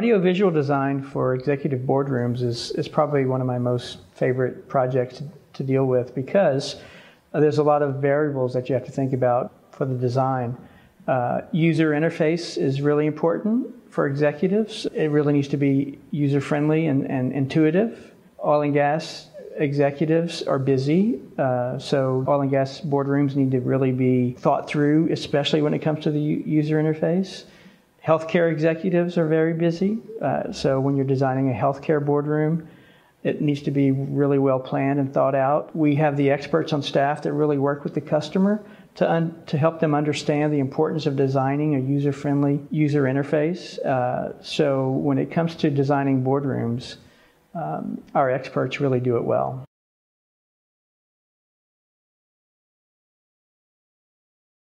Audiovisual design for executive boardrooms is, is probably one of my most favorite projects to, deal with because uh, there's a lot of variables that you have to think about for the design. Uh, user interface is really important for executives. It really needs to be user friendly and, and intuitive. Oil and gas executives are busy, uh, so oil and gas boardrooms need to really be thought through, especially when it comes to the user interface. Healthcare executives are very busy, uh, so when you're designing a healthcare boardroom, it needs to be really well planned and thought out. We have the experts on staff that really work with the customer to, un- to help them understand the importance of designing a user friendly user interface. Uh, so when it comes to designing boardrooms, um, our experts really do it well.